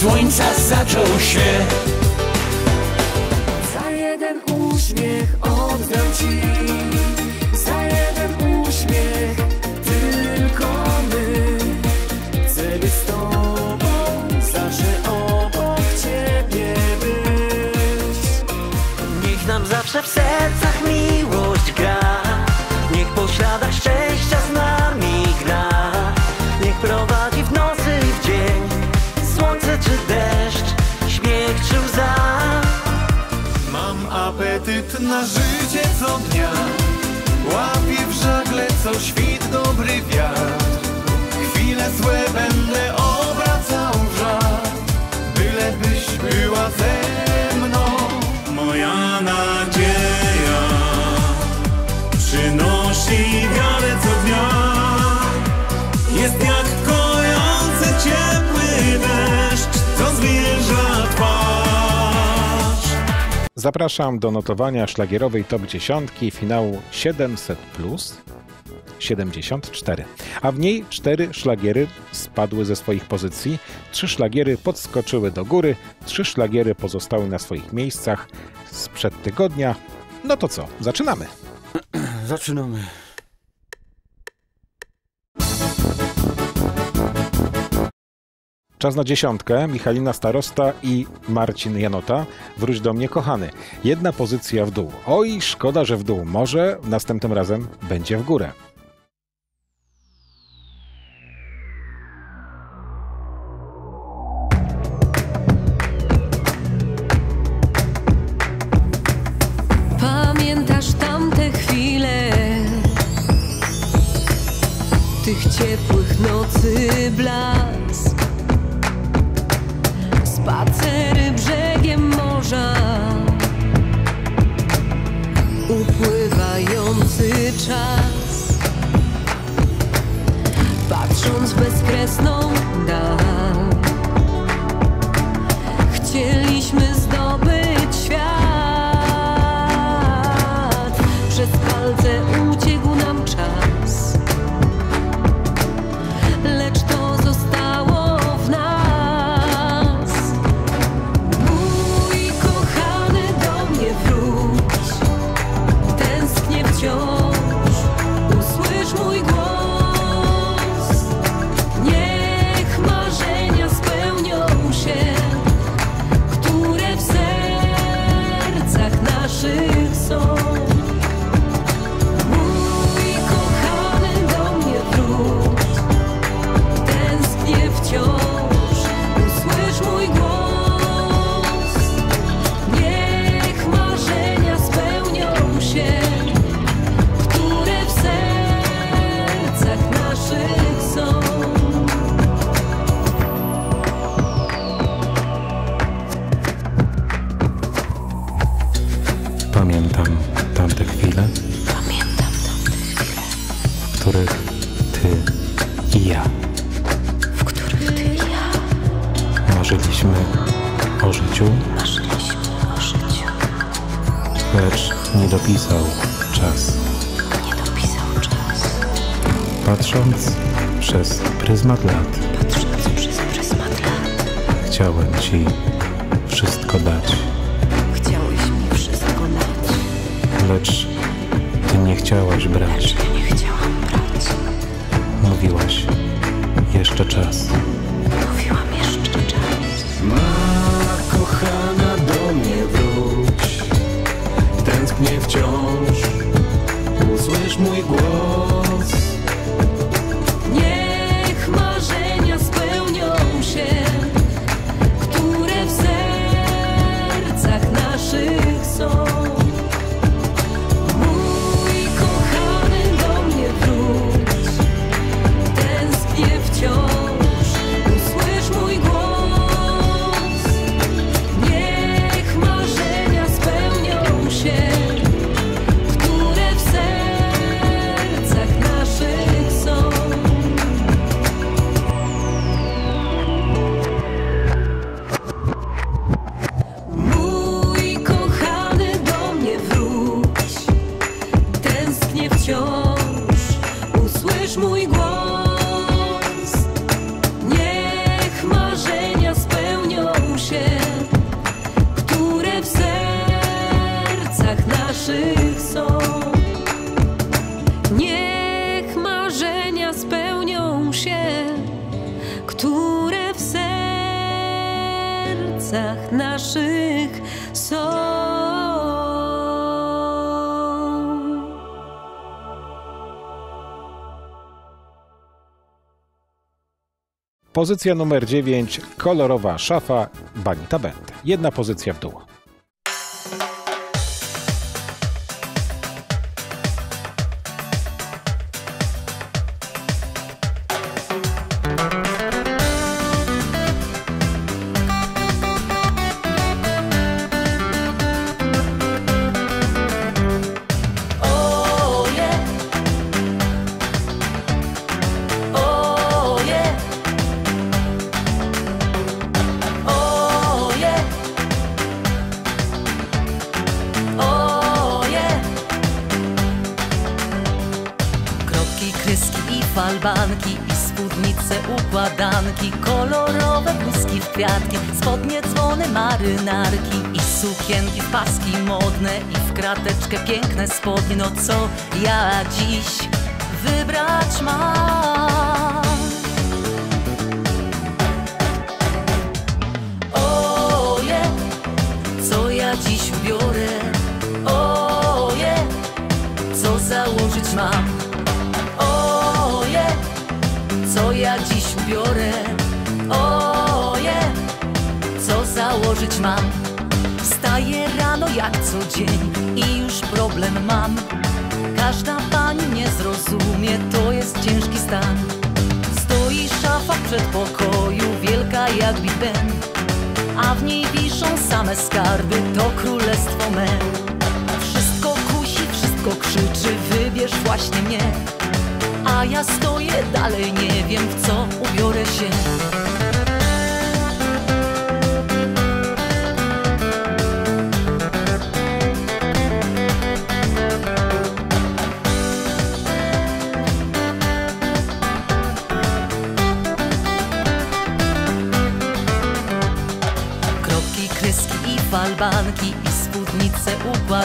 słońca zaczął się. Za jeden uśmiech oddam ci Jest jak kojący ciepły deszcz Co zwilża twarz Zapraszam do notowania szlagierowej top 10 finału 700 plus 74. A w niej cztery szlagiery spadły ze swoich pozycji, trzy szlagiery podskoczyły do góry, trzy szlagiery pozostały na swoich miejscach sprzed tygodnia. No to co, zaczynamy. Zaczynamy. Czas na dziesiątkę. Michalina Starosta i Marcin Janota. Wróć do mnie, kochany. Jedna pozycja w dół. Oj, szkoda, że w dół. Może następnym razem będzie w górę. Pamiętasz tamte chwile Tych ciepłych nocy blask time. Których ty i ja w których ty i ja marzyliśmy o życiu, marzyliśmy o życiu. lecz nie dopisał czas. Nie dopisał czas. Patrząc przez pryzmat lat, Patrząc przez pryzmat chciałem ci wszystko dać, Chciałeś mi wszystko dać, lecz ty nie chciałaś brać. Jeszcze czas. Pozycja numer 9. Kolorowa szafa Banita Band. Jedna pozycja w dół. Falbanki I spódnice, układanki Kolorowe bluzki w kwiatki Spodnie, dzwony, marynarki I sukienki w paski modne I w krateczkę piękne spodnie No co ja dziś wybrać mam? Yeah. Co ja dziś ubiorę? Yeah. Co założyć mam? Ubiorę? Yeah. Co założyć mam? Wstaję rano jak co dzień i już problem mam. Każda pani nie zrozumie, to jest ciężki stan. Stoi szafa w przedpokoju, wielka jak Big Ben, a w niej wiszą same skarby, to królestwo me. Wszystko kusi, wszystko krzyczy, wybierz właśnie mnie. A ja stoję dalej, nie wiem w co ubiorę się.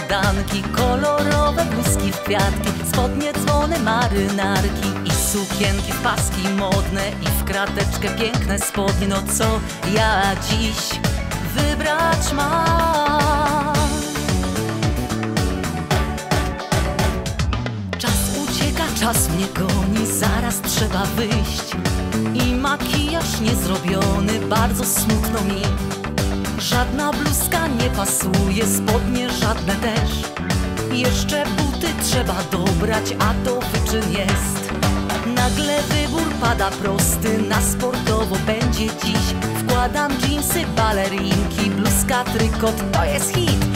Układanki Kolorowe bluzki w kwiatki Spodnie, dzwony, marynarki I sukienki w paski modne I w krateczkę piękne spodnie No co ja dziś wybrać mam? Czas ucieka, czas mnie goni, zaraz trzeba wyjść. I makijaż niezrobiony, bardzo smutno mi. Żadna bluzka nie pasuje, spodnie żadne też. Jeszcze buty trzeba dobrać, a to wyczyn jest. Nagle wybór pada prosty, na sportowo będzie dziś. Wkładam dżinsy, balerinki, bluzka, trykot, to jest hit.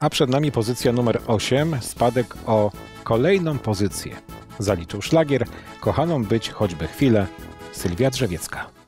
A przed nami pozycja numer 8, spadek o kolejną pozycję. Zaliczył szlagier, kochaną być choćby chwilę, Sylwia Drzewiecka.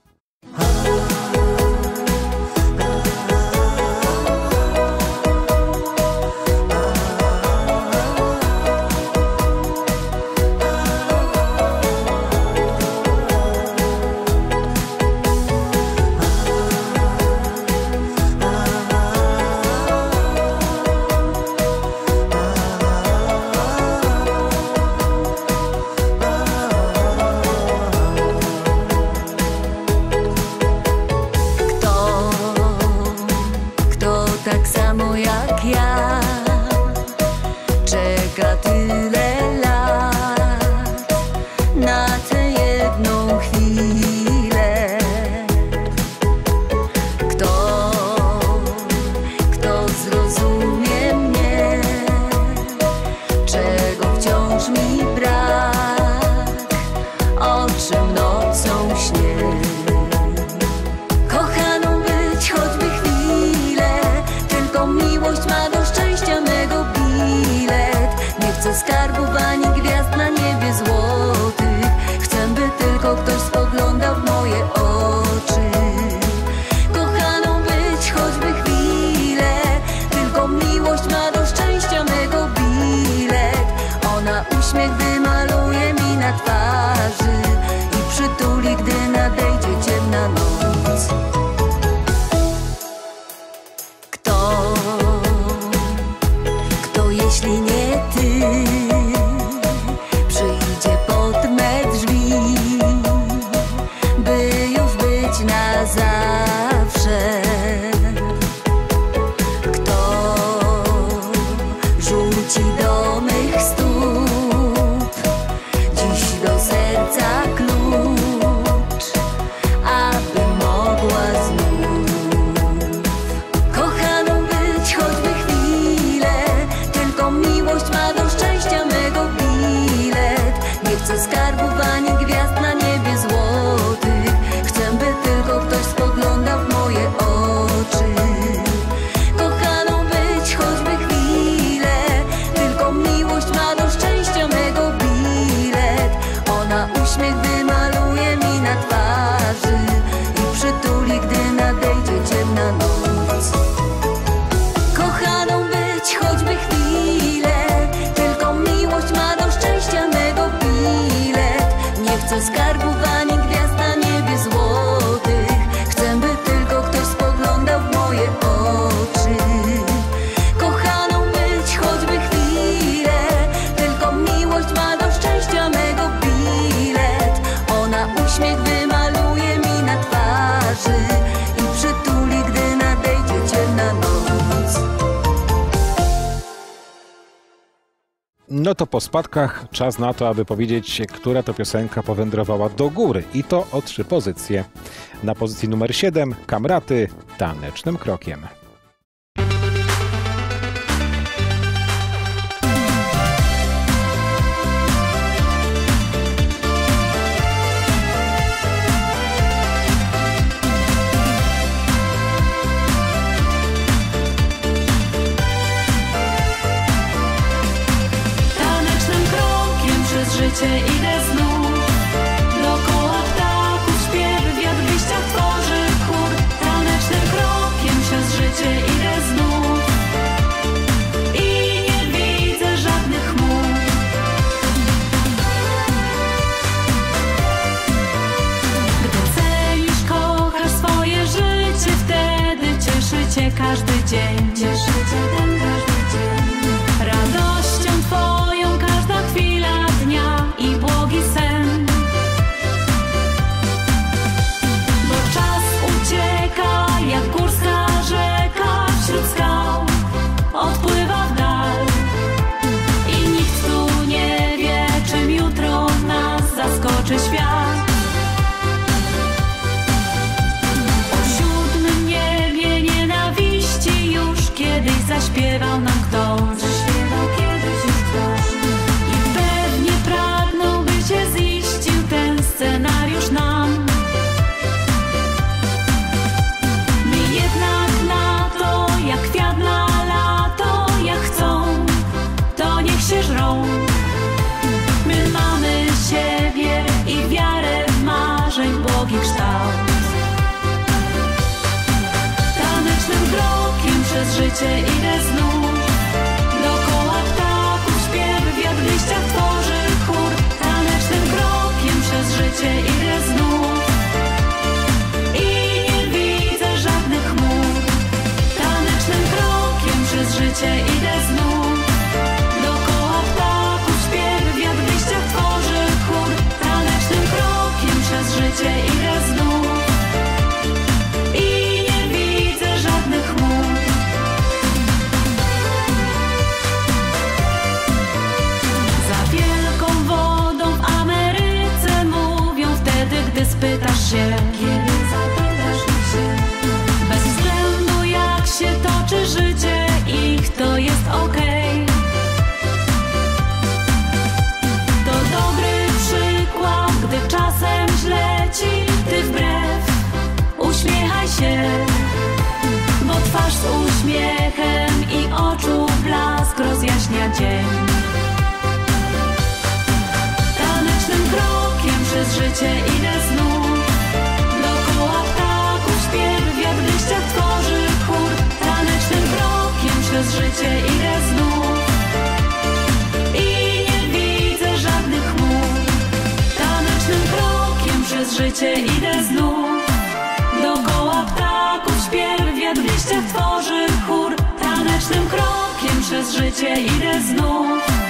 No to po spadkach czas na to, aby powiedzieć, która to piosenka powędrowała do góry. I to o trzy pozycje. Na pozycji numer 7 Kamraty tanecznym krokiem. Życie idę znów. Dookoła ptaków śpiew, wiatr w liściach tworzy chór. Tanecznym krokiem przez życie idę znów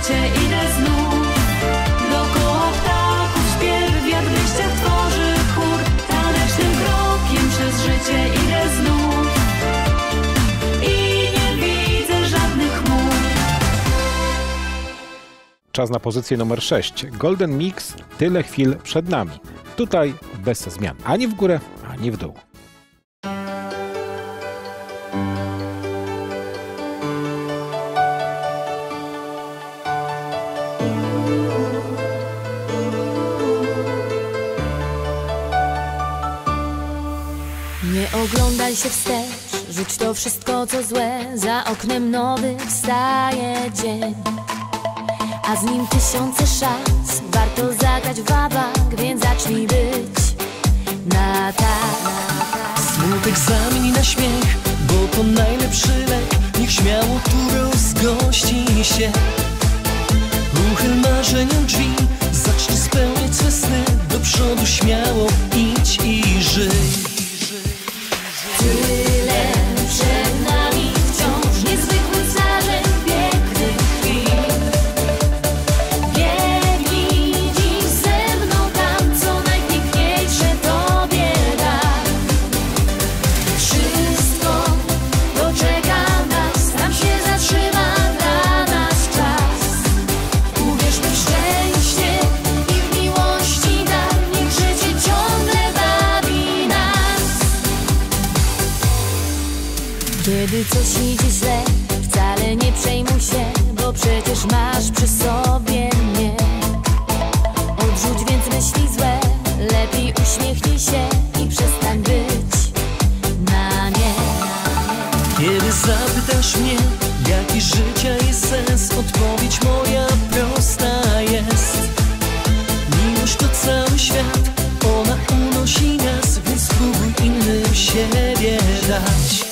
życie idę znów Dookoła ptaków śpiew, wiatr w liściach tworzy chór Tanecznym krokiem przez życie idę znów I nie widzę żadnych chmur Czas na pozycję numer 6. Golden Mix, tyle chwil przed nami. Tutaj bez zmian. Ani w górę, ani w dół. Oglądaj się wstecz, rzuć to wszystko co złe. Za oknem nowy wstaje dzień. A z nim tysiące szans Warto zagrać w wabank, więc zacznij być na tak. Smutek zamień na śmiech, bo to najlepszy lek. Niech śmiało tu rozgości się. Uchyl marzeniom drzwi, zacznij spełniać swe sny. Do przodu śmiało idź i żyj Kiedy coś idzie źle, wcale nie przejmuj się, bo przecież masz przy sobie mnie. Odrzuć więc myśli złe, lepiej uśmiechnij się i przestań być na nie. Kiedy zapytasz mnie, jaki życia jest sens Odpowiedź moja prosta jest Miłość to cały świat, ona unosi nas Więc spróbuj innym siebie dać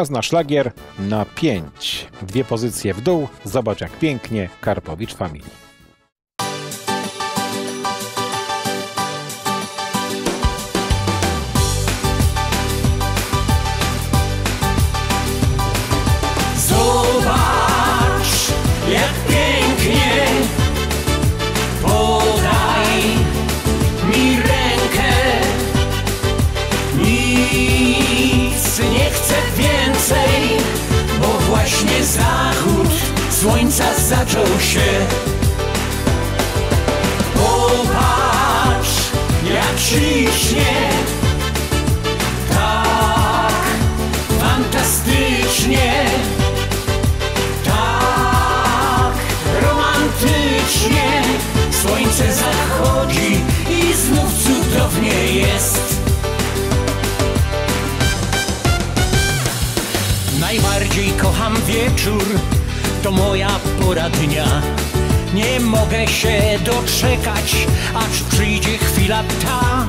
Czas na szlagier na 5. Dwie pozycje w dół. Zobacz jak pięknie Karpowicz Family. Właśnie zachód słońca zaczął się. Popatrz, jak ślicznie, tak fantastycznie. Tak romantycznie Słońce zachodzi i znów cudownie jest wieczór, to moja pora dnia. Nie mogę się doczekać, aż przyjdzie chwila ta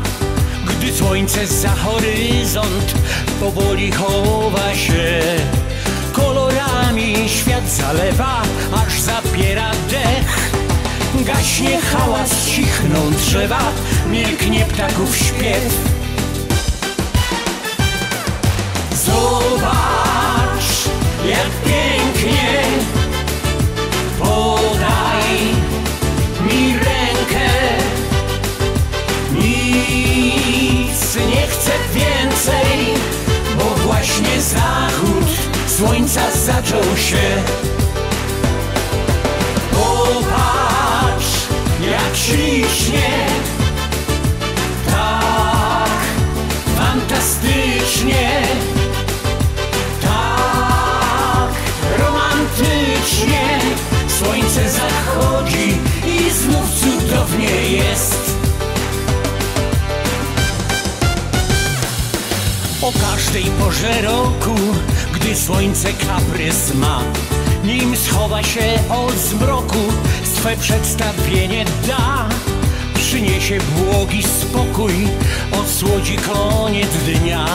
Gdy słońce za horyzont powoli chowa się. Kolorami świat zalewa, aż zapiera dech. Gaśnie hałas, cichną drzewa, milknie ptaków śpiew. Zobacz, jak pięknie. Podaj mi rękę. Nic nie chcę więcej Bo właśnie zachód słońca zaczął się O każdej porze roku, gdy słońce kaprys ma. Nim schowa się od zmroku, swe przedstawienie da. Przyniesie błogi spokój, odsłodzi koniec dnia.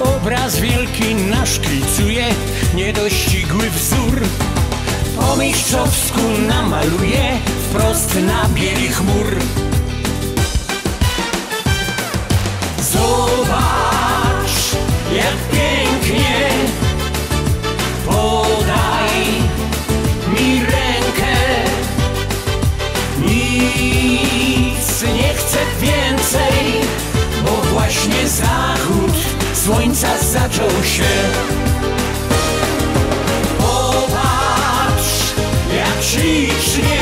Obraz wielki nasz klicuje, niedościgły wzór. Po mistrzowsku namaluje, wprost na bieli chmur. Zobacz, jak pięknie. Podaj mi rękę. Nic nie chcę więcej Bo właśnie zachód słońca zaczął się. Popatrz, jak ślicznie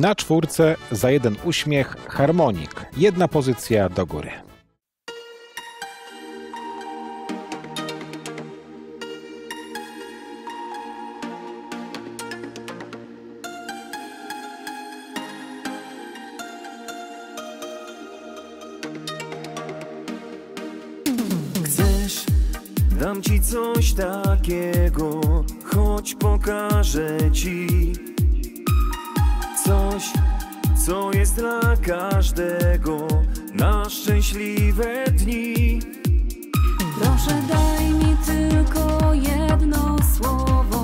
Na czwórce za jeden uśmiech harmonik. Jedna pozycja do góry. Dam ci coś takiego, choć pokażę ci coś, co jest dla każdego na szczęśliwe dni. Proszę daj mi tylko jedno słowo,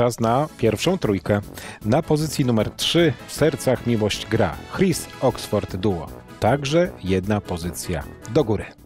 czas na pierwszą trójkę. Na pozycji numer 3 w sercach miłość gra Chris Oxford Duo. Także jedna pozycja do góry.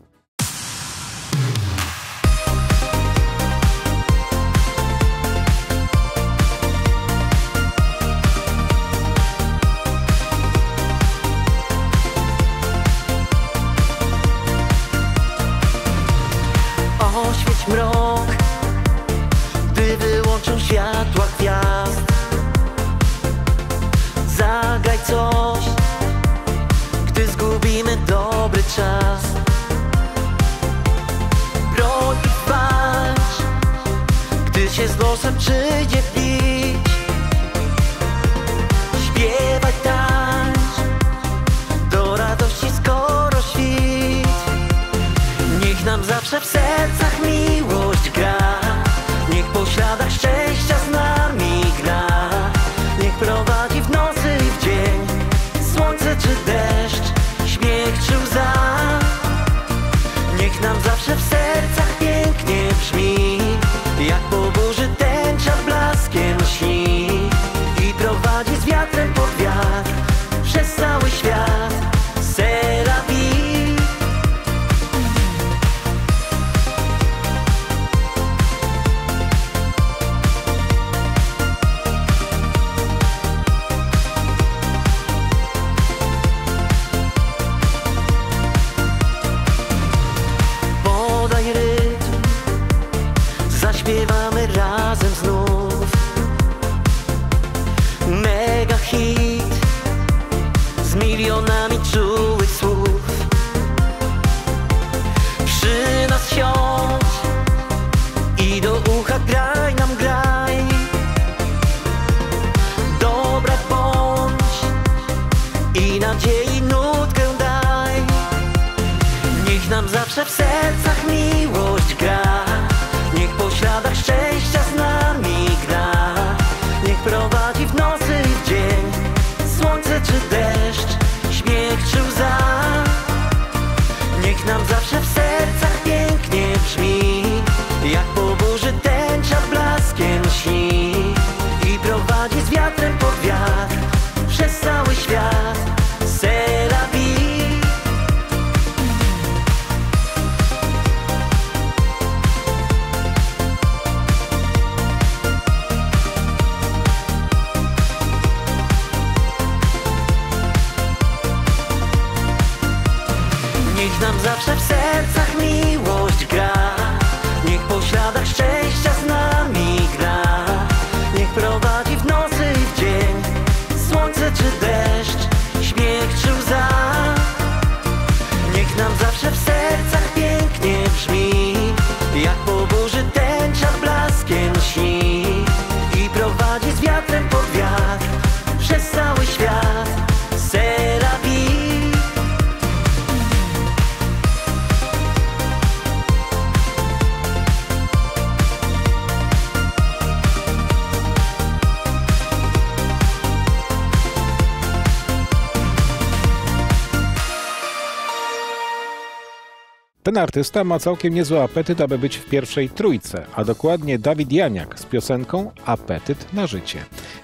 Ten artysta ma całkiem niezły apetyt, aby być w pierwszej trójce, a dokładnie Dawid Janiak z piosenką Apetyt na życie.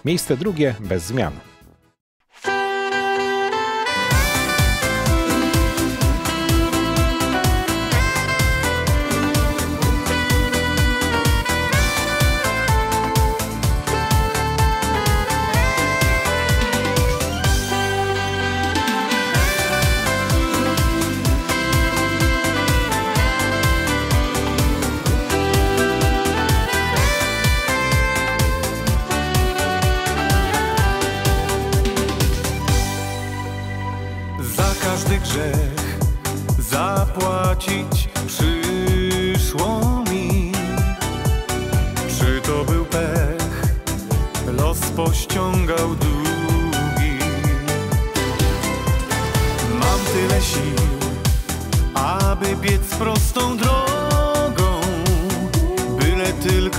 Miejsce drugie bez zmian.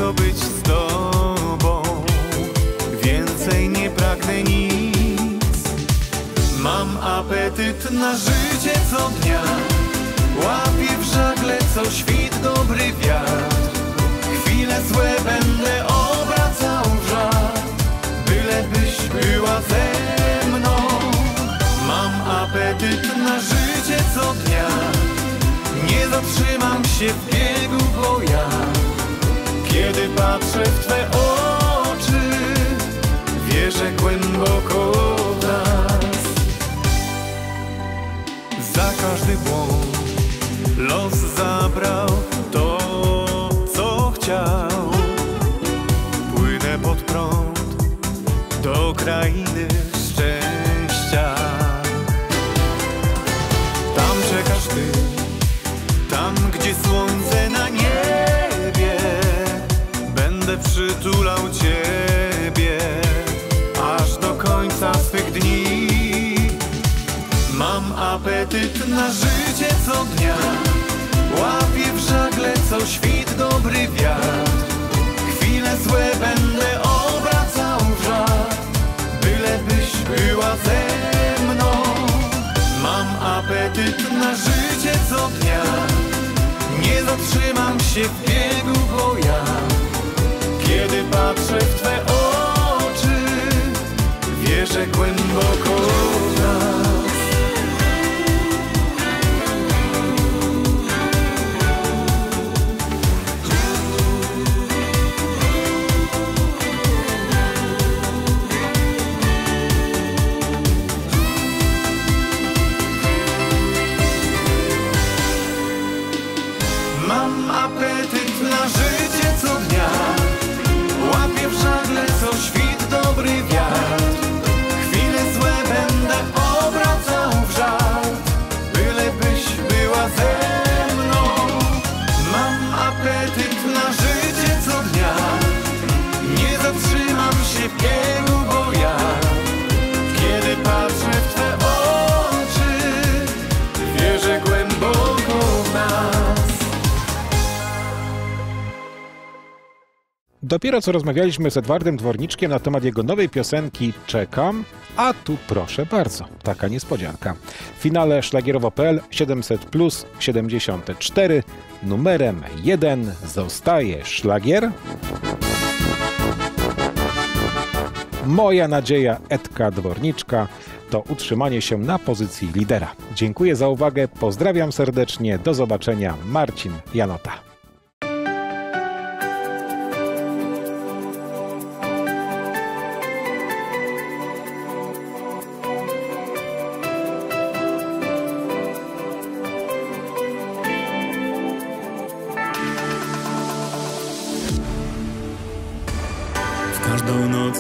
Tylko być z tobą. Więcej nie pragnę nic. Mam apetyt na życie co dnia. Łapię w żagle co świt dobry wiatr. Chwile złe będę obracał w żart Byle byś była ze mną. Mam apetyt na życie co dnia. Nie zatrzymam się w biegu, bo ja Kiedy patrzę w Twe oczy Wierzę głęboko w nas za każdy błąd los zabrał to, co chciał. Płynę pod prąd do krainy apetyt na życie co dnia. Łapię w żagle co świt dobry wiatr. Chwile złe będę obracał w żart Byle byś była ze mną. Mam apetyt na życie co dnia. Nie zatrzymam się w biegu, bo ja Kiedy patrzę w Twe oczy Wierzę głęboko Dopiero co rozmawialiśmy z Edwardem Dworniczkiem na temat jego nowej piosenki Czekam, a tu proszę bardzo, taka niespodzianka. W finale szlagierowo.pl 700 plus 74 numerem 1 zostaje szlagier. Moja nadzieja Edka Dworniczka to utrzymanie się na pozycji lidera. Dziękuję za uwagę, pozdrawiam serdecznie, do zobaczenia, Marcin Janota.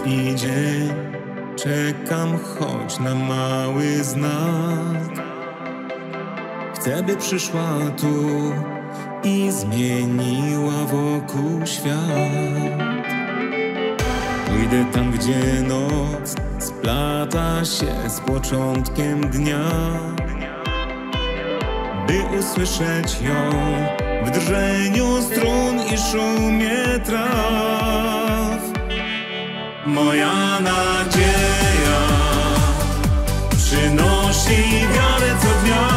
I dzień czekam choć na mały znak. Chcę, by przyszła tu i zmieniła wokół świat. Pójdę tam, gdzie noc splata się z początkiem dnia, by usłyszeć ją w drżeniu strun i szumie traw moja nadzieja Przynosi wiarę co dnia.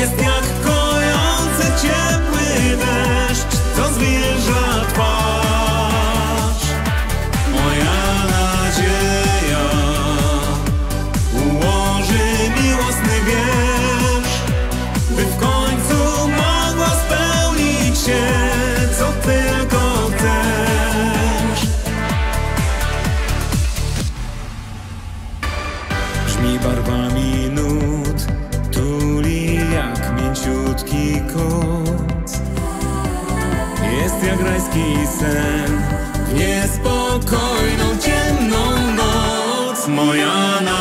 Jest jak kojący ciepły deszcz, co zwierza taki kot Jest jak rajski sen W niespokojną, ciemną noc. Moja noc